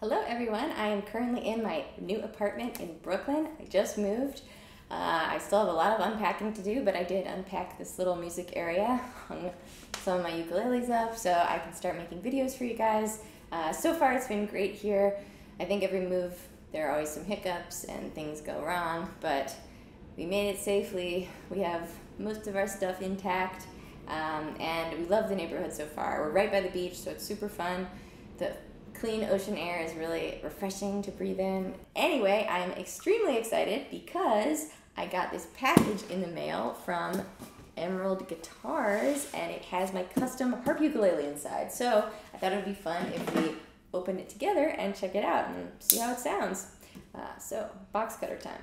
Hello everyone, I am currently in my new apartment in Brooklyn. I just moved. Uh, I still have a lot of unpacking to do, but I did unpack this little music area, hung some of my ukuleles up so I can start making videos for you guys. Uh, so far it's been great here. I think every move there are always some hiccups and things go wrong, but we made it safely. We have most of our stuff intact, um, and we love the neighborhood so far. We're right by the beach, so it's super fun. The clean ocean air is really refreshing to breathe in. Anyway, I'm extremely excited because I got this package in the mail from Emerald Guitars and it has my custom harp ukulele inside. So I thought it would be fun if we open it together and check it out and see how it sounds. Uh, so, box cutter time.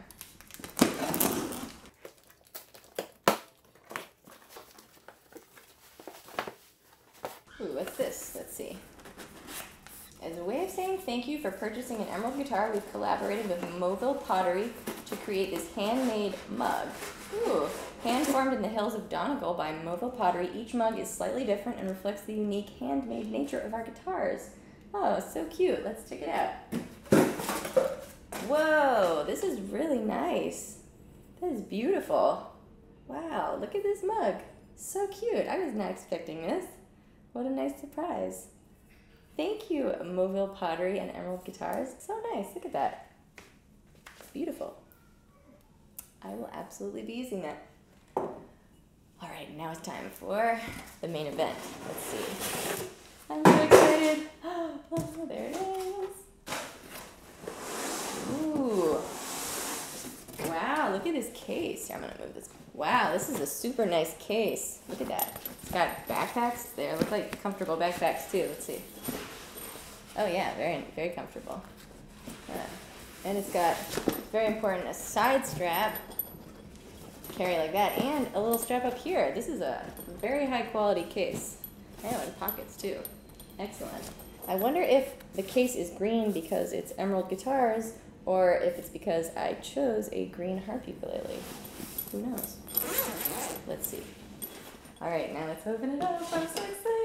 Ooh, what's this? Let's see. As a way of saying thank you for purchasing an emerald guitar, we've collaborated with Moville Pottery to create this handmade mug. Ooh, hand formed in the hills of Donegal by Moville Pottery, each mug is slightly different and reflects the unique handmade nature of our guitars. Oh, so cute. Let's check it out. Whoa, this is really nice. That is beautiful. Wow, look at this mug. So cute. I was not expecting this. What a nice surprise. Thank you, Moville Pottery and Emerald Guitars. So nice. Look at that. Beautiful. I will absolutely be using that. All right, now it's time for the main event. Let's see. I'm so excited. Oh, there it is. Ooh. Wow, look at this case. Here, I'm gonna move this. Wow, this is a super nice case. Look at that. It's got backpacks there. Look like comfortable backpacks too. Let's see. Oh yeah, very very comfortable. And it's got very important a side strap. Carry like that, and a little strap up here. This is a very high quality case. Oh, and pockets too. Excellent. I wonder if the case is green because it's Emerald Guitars, or if it's because I chose a green harp ukulele. Who knows? Let's see. All right, now let's open it up. I'm so excited.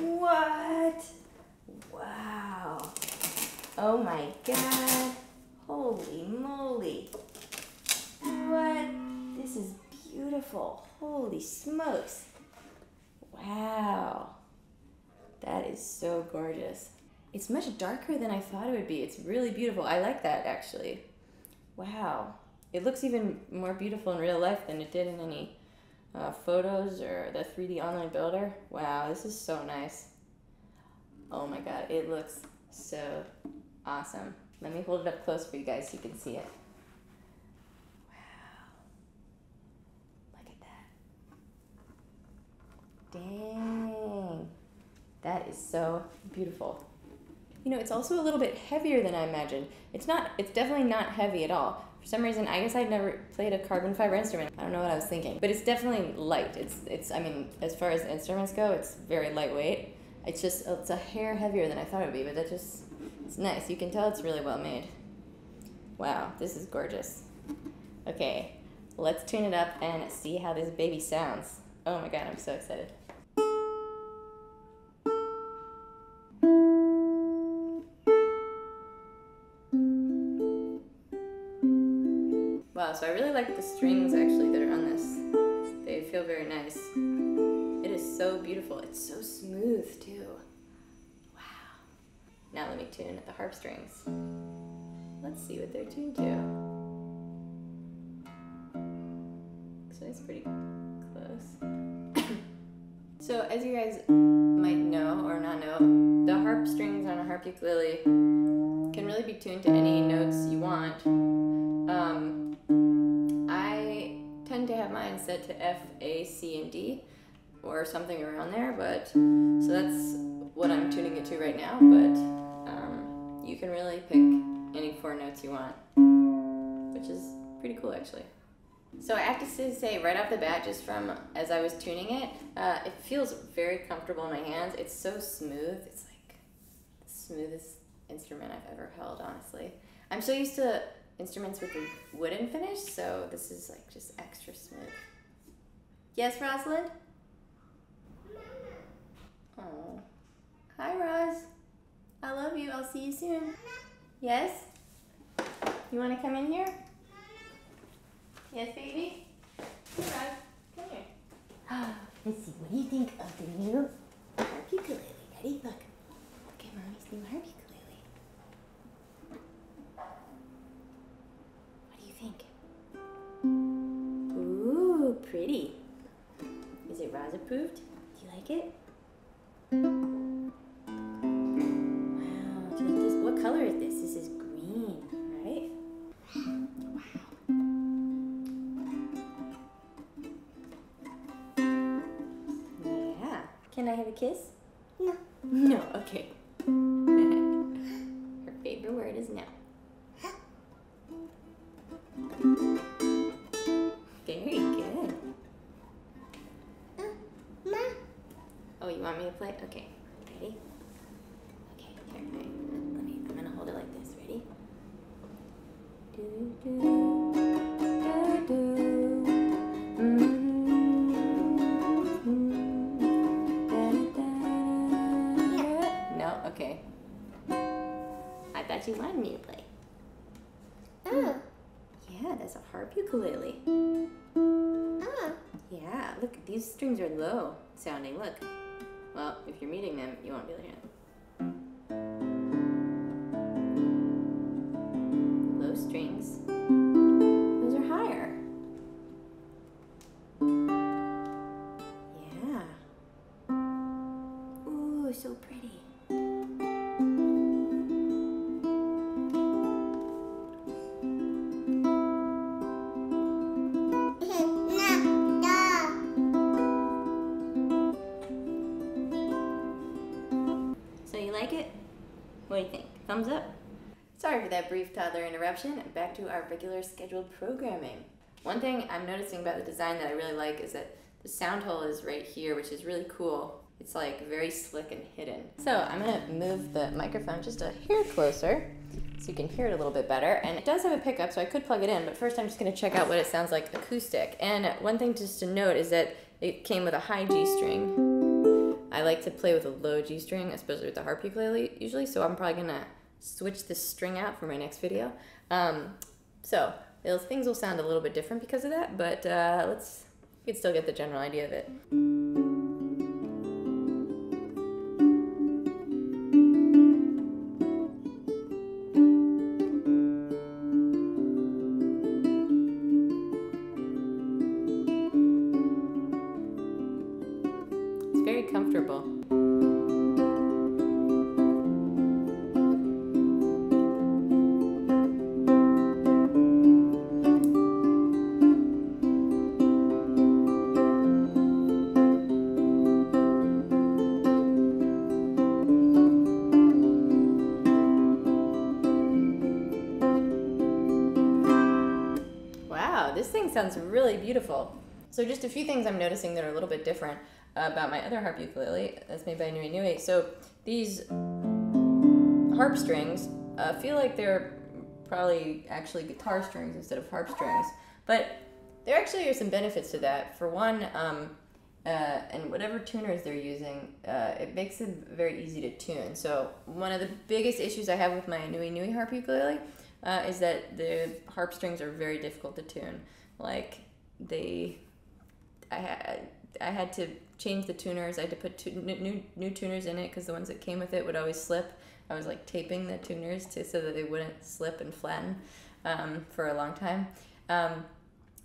What? Wow. Oh my god. Holy moly. What? This is beautiful. Holy smokes. Wow. That is so gorgeous. It's much darker than I thought it would be. It's really beautiful. I like that actually. Wow. It looks even more beautiful in real life than it did in any uh, photos or the 3D online builder. Wow, this is so nice. Oh my god, it looks so awesome. Let me hold it up close for you guys so you can see it. Wow. Look at that. Dang. So beautiful. You know, it's also a little bit heavier than I imagined. It's not, it's definitely not heavy at all. For some reason, I guess I'd never played a carbon fiber instrument. I don't know what I was thinking, but it's definitely light. It's, it's. I mean, as far as instruments go, it's very lightweight. It's just, it's a hair heavier than I thought it would be, but that just, it's nice. You can tell it's really well made. Wow, this is gorgeous. Okay, let's tune it up and see how this baby sounds. Oh my god, I'm so excited. So I really like the strings actually that are on this. They feel very nice. It is so beautiful. It's so smooth too. Wow. Now let me tune the harp strings. Let's see what they're tuned to. So it's pretty close. so as you guys might know or not know, the harp strings on a harp ukulele can really be tuned to any notes you want. Um, tend to have mine set to F, A, C, and D, or something around there. But so that's what I'm tuning it to right now. But um, you can really pick any four notes you want, which is pretty cool actually. So I have to say right off the bat, just from as I was tuning it, uh, it feels very comfortable in my hands. It's so smooth. It's like the smoothest instrument I've ever held, honestly. I'm so used to instruments with a wooden finish, so this is like just extra smooth. Yes, Rosalind? Oh. Hi, Roz. I love you. I'll see you soon. Yes? You want to come in here? Yes, baby? Hey, Roz. Come here. Let's see. What do you think of the new harpy Ready? Look. Okay, at Mommy's new harpy like it? You want me to play? Okay. Ready? Okay, here. Right. Let me. I'm gonna hold it like this. Ready? Do do do do. Mm-hmm. No. Okay. I thought you wanted me to play. Oh. Yeah, that's a harp ukulele. Oh. Yeah, look, these strings are low sounding. Look. Well, if you're meeting them, you won't be able to hear them. Do you think? Thumbs up? Sorry for that brief toddler interruption. Back to our regular scheduled programming. One thing I'm noticing about the design that I really like is that the sound hole is right here, which is really cool. It's like very slick and hidden. So I'm gonna move the microphone just a hair closer so you can hear it a little bit better. And it does have a pickup, so I could plug it in, but first I'm just gonna check out what it sounds like acoustic. And one thing just to note is that it came with a high G string. I like to play with a low G string, especially with the harp ukulele usually, so I'm probably gonna switch this string out for my next video. Um, so things will sound a little bit different because of that, but uh, let's, you can still get the general idea of it. Thing sounds really beautiful. So just a few things I'm noticing that are a little bit different about my other harp ukulele that's made by Nui Nui. So these harp strings uh, feel like they're probably actually guitar strings instead of harp strings, but there actually are some benefits to that. For one, um, uh, and whatever tuners they're using, uh, it makes it very easy to tune. So one of the biggest issues I have with my Nui Nui harp ukulele uh, is that the harp strings are very difficult to tune. Like they, I had I had to change the tuners. I had to put new new tuners in it because the ones that came with it would always slip. I was like taping the tuners to so that they wouldn't slip and flatten um, for a long time. Um,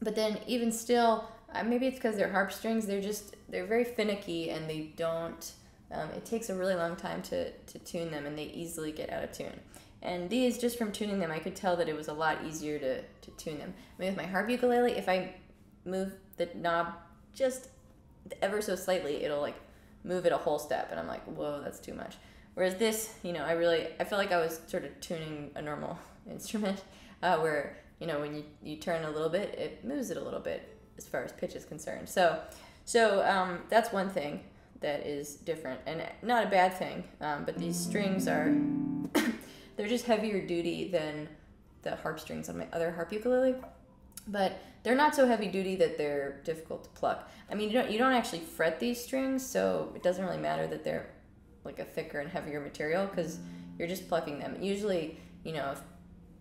but then even still, uh, maybe it's because they're harp strings. They're just they're very finicky and they don't. Um, it takes a really long time to to tune them, and they easily get out of tune. And these, just from tuning them, I could tell that it was a lot easier to, to tune them. I mean, with my harp ukulele, if I move the knob just ever so slightly, it'll like move it a whole step, and I'm like, whoa, that's too much. Whereas this, you know, I really, I feel like I was sort of tuning a normal instrument, uh, where you know when you, you turn a little bit, it moves it a little bit as far as pitch is concerned. So, so um, that's one thing that is different, and not a bad thing. Um, but these strings are, they're just heavier duty than the harp strings on my other harp ukulele but they're not so heavy duty that they're difficult to pluck. I mean, you don't you don't actually fret these strings, so it doesn't really matter that they're like a thicker and heavier material because you're just plucking them. Usually, you know, if,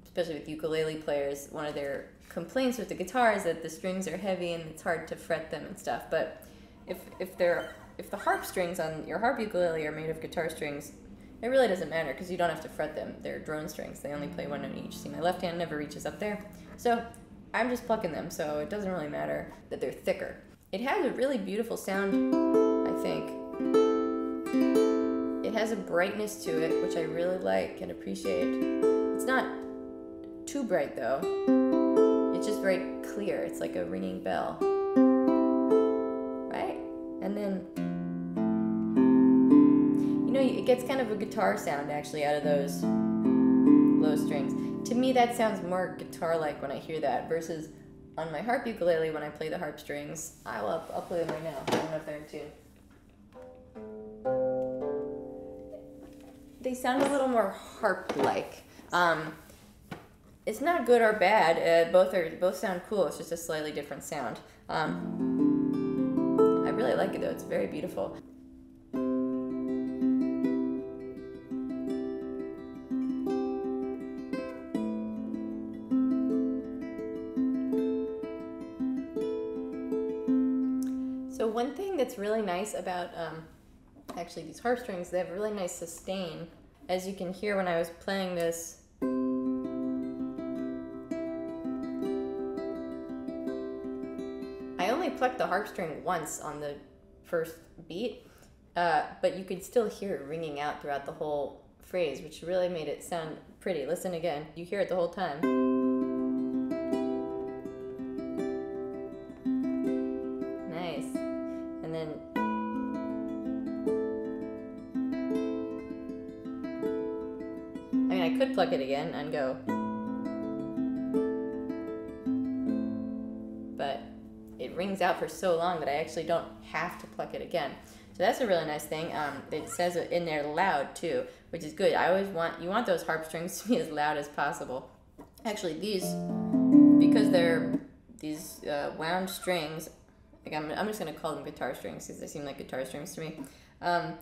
especially with ukulele players, one of their complaints with the guitar is that the strings are heavy and it's hard to fret them and stuff. But if if they're if the harp strings on your harp ukulele are made of guitar strings, it really doesn't matter because you don't have to fret them. They're drone strings. They only play one note each. See, my left hand never reaches up there. So I'm just plucking them, so it doesn't really matter that they're thicker. It has a really beautiful sound, I think. It has a brightness to it, which I really like and appreciate. It's not too bright though. It's just very clear. It's like a ringing bell. Gets kind of a guitar sound actually out of those low strings. To me, that sounds more guitar-like when I hear that versus on my harp ukulele when I play the harp strings. I will, I'll play them right now. I don't know if they're in tune. They sound a little more harp-like. Um, it's not good or bad. Uh, both are both sound cool. It's just a slightly different sound. Um, I really like it though. It's very beautiful. So one thing that's really nice about um, actually these harp strings, they have a really nice sustain. As you can hear when I was playing this, I only plucked the harp string once on the first beat, uh, but you could still hear it ringing out throughout the whole phrase, which really made it sound pretty. Listen again. You hear it the whole time. Could pluck it again and go. But it rings out for so long that I actually don't have to pluck it again. So that's a really nice thing. Um, it says it in there loud too, which is good. I always want you want those harp strings to be as loud as possible. Actually, these because they're these uh, wound strings. Like I'm, I'm just gonna call them guitar strings because they seem like guitar strings to me. Um,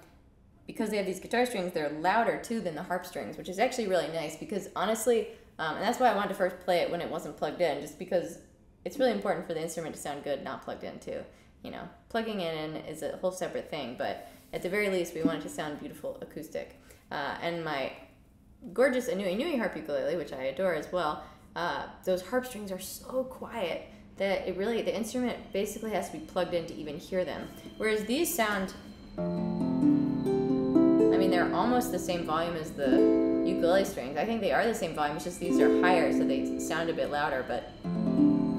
because they have these guitar strings, they're louder too than the harp strings, which is actually really nice. Because honestly, um, and that's why I wanted to first play it when it wasn't plugged in, just because it's really important for the instrument to sound good, not plugged in too. You know, plugging it in is a whole separate thing, but at the very least, we want it to sound beautiful acoustic. Uh, and my gorgeous aNueNue harp ukulele, which I adore as well, uh, those harp strings are so quiet that it really the instrument basically has to be plugged in to even hear them. Whereas these sound, They're almost the same volume as the ukulele strings. I think they are the same volume. It's just these are higher, so they sound a bit louder, but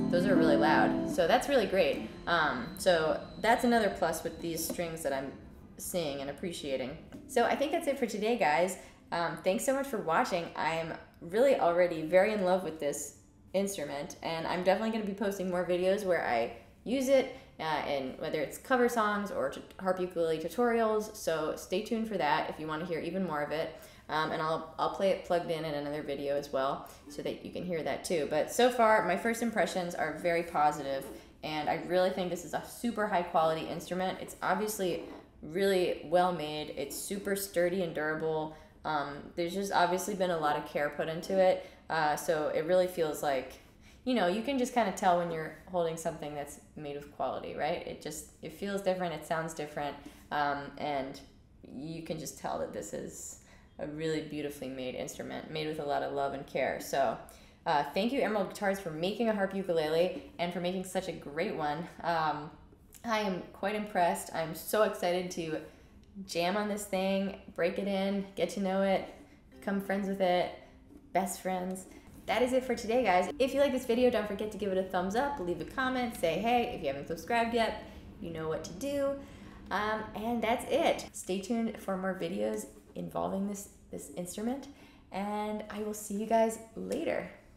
those are really loud. So that's really great. Um, so that's another plus with these strings that I'm seeing and appreciating. So I think that's it for today, guys. Um, thanks so much for watching. I'm really already very in love with this instrument, and I'm definitely going to be posting more videos where I use it, uh, and whether it's cover songs or t- harp ukulele tutorials. So stay tuned for that if you want to hear even more of it. Um, and I'll, I'll play it plugged in in another video as well so that you can hear that too. But so far, my first impressions are very positive, and I really think this is a super high quality instrument. It's obviously really well made, it's super sturdy and durable. Um, there's just obviously been a lot of care put into it, uh, so it really feels like you know you can just kind of tell when you're holding something that's made with quality, right? It just it feels different, it sounds different, um, and you can just tell that this is a really beautifully made instrument, made with a lot of love and care. So. Uh, thank you, Emerald Guitars, for making a harp ukulele and for making such a great one. Um, I am quite impressed. I'm so excited to jam on this thing, break it in, get to know it, become friends with it, best friends. That is it for today, guys. If you like this video, don't forget to give it a thumbs up, leave a comment, say hey. If you haven't subscribed yet, you know what to do. Um, and that's it. Stay tuned for more videos involving this, this instrument, and I will see you guys later.